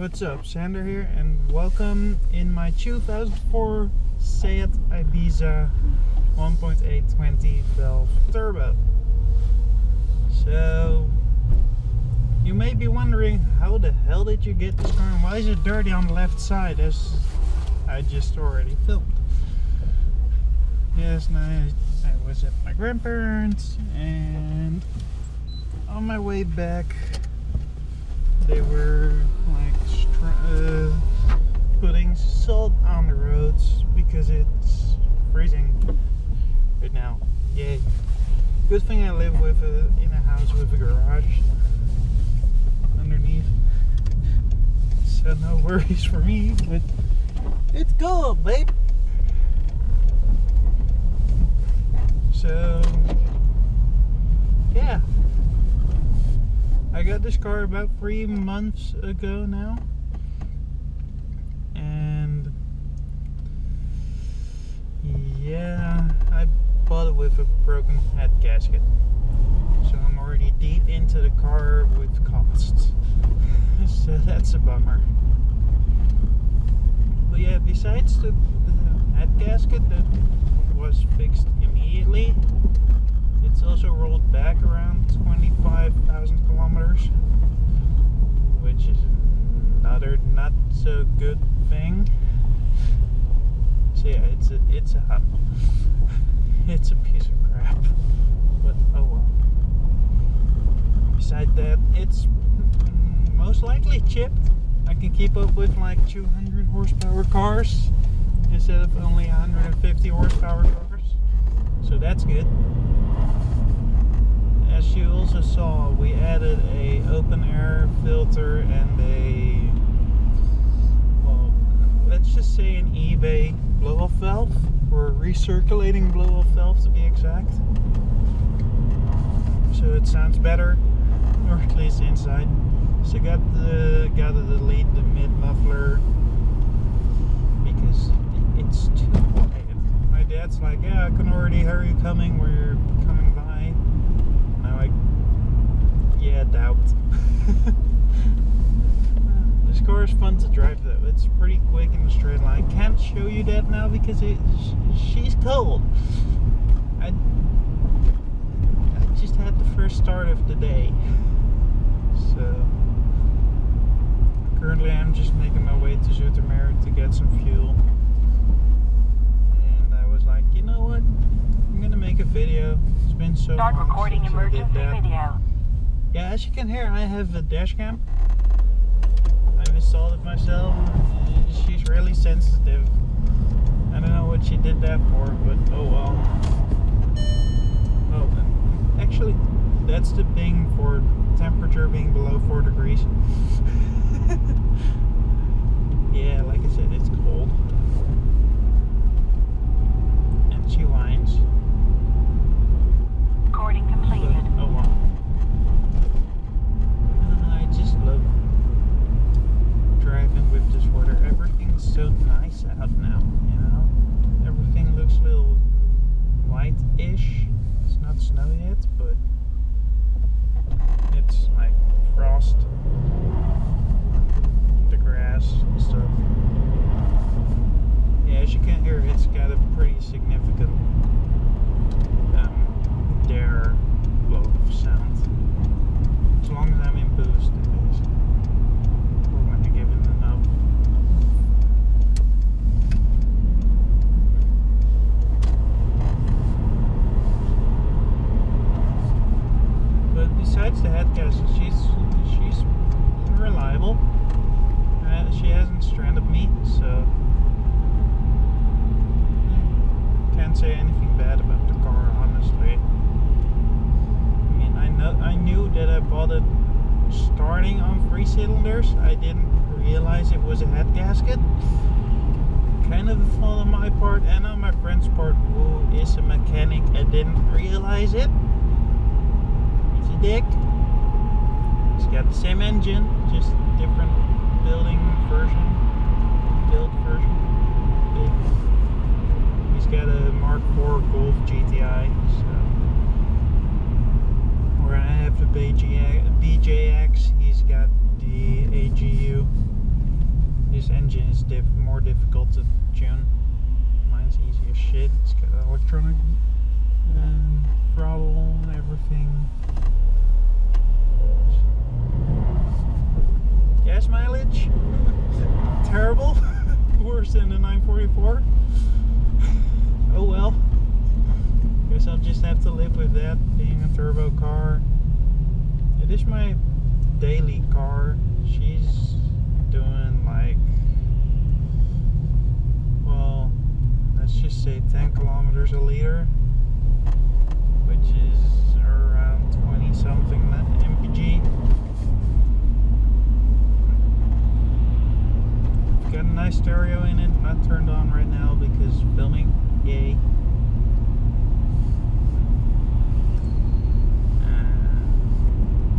what's up? Sander here, and welcome in my 2004 Seat Ibiza 1.820 valve turbo. So, you may be wondering how the hell did you get this car and why is it dirty on the left side as I just already filmed. Yes, I, I was at my grandparents and on my way back they were like uh, putting salt on the roads because it's freezing right now. Yay. Good thing I live with a, in a house with a garage underneath. So no worries for me, but it's cool, babe. So yeah. I got this car about three months ago now. And yeah, I bought it with a broken head gasket. So I'm already deep into the car with costs. so that's a bummer. But yeah, besides the, the head gasket that was fixed immediately, it's also rolled back around 25,000 kilometers, which is another not so good thing. Yeah, it's a it's a it's a piece of crap. But oh well. Besides that, it's most likely chipped. I can keep up with like 200 horsepower cars instead of only 150 horsepower cars. So that's good as you also saw, we added a open air filter and a well, let's just say an eBay blow off valve or recirculating blow off valve to be exact. So it sounds better, or at least inside. So I got the got to delete the mid muffler because it's too quiet. My dad's like, yeah, I can already hear you coming you're coming by. Like, yeah, doubt. is fun to drive though. It's pretty quick in the straight line. Can't show you that now because it, she's cold. I, I just had the first start of the day. So, currently I'm just making my way to Zoetermeer to get some fuel. And I was like, you know what? I'm gonna make a video. It's been so Start long recording since I did that. video. Yeah, as you can hear, I have a dash cam. It myself. She's really sensitive. I don't know what she did that for, but oh well. Oh, actually, that's the thing for temperature being below 4 degrees. yeah, like I said, it's cold. And she whines. Recording But, completed. oh well. Uh, I just love driving with this weather. Everything's out now, you know? Everything looks a little white-ish. It's not snow yet, but it's like frost. The grass and stuff. Yeah, as you can hear, it's got a pretty significant um, dare blow off sound. As long as I'm in boost, at least. Or when I give it enough. But besides the head gasket, she's she's reliable. Uh, she hasn't stranded me, so can't say anything bad about the car, honestly. I mean, I know I knew that I bought it starting on three cylinders. I didn't realize it was a head gasket. Kind of a fault on my part and on my friend's part, who is a mechanic and didn't realize it. He's a dick. He's got the same engine, just different building version, build version. He's got a Mark IV Golf GTI, so where I have the BJX, he's got the AGU. his engine is diff more difficult to tune. Mine's easy as shit. It's got electronic um, throttle and everything. Gas mileage, terrible, worse than the 944. Oh well. Guess I'll just have to live with that being a turbo car. It is my daily car. She's doing like, well, let's just say 10 kilometers a liter, which is around 20 something mpg. Got a nice stereo in it, not turned on right now because filming, yay.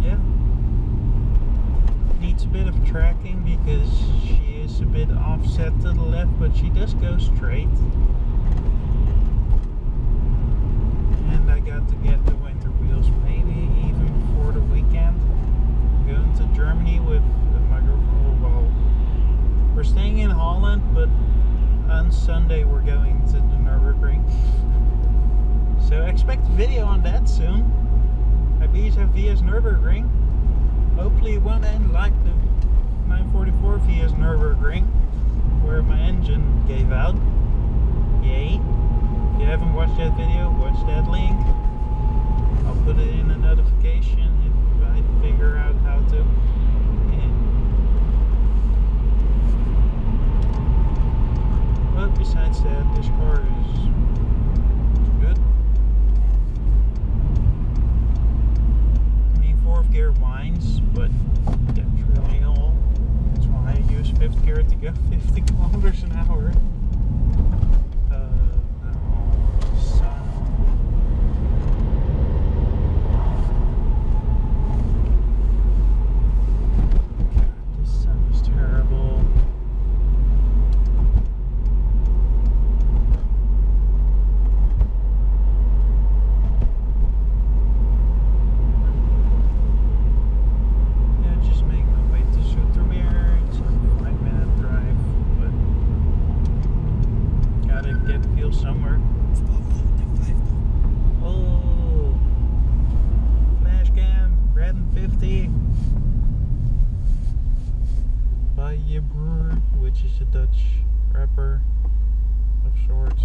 Yeah. needs a bit of tracking because is a bit offset to the left, but she does go straight. And I got to get the winter wheels maybe even before the weekend. Going to Germany with my girlfriend. Well, we're staying in Holland, but on Sunday we're going to the Nürburgring. So expect a video on that soon. Ibiza vs Nürburgring hopefully it won't end like the 944 vs Nürburgring, where my engine gave out. Yay. If you haven't watched that video, watch that link. I'll put it in a notification if I figure out how to. And but besides that, this car is good. I mean, fourth gear whines, but that's really all. That's why I use fifth gear to go 50 kilometers an hour. Uh, no, sun. God, this sun is terrible. Yeah, just make my way to Zoetermeer. It's like a five minute drive, but gotta get fuel somewhere. Oh, flash cam, red and 50 Je which is a Dutch rapper of sorts.